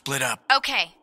Split up. Okay.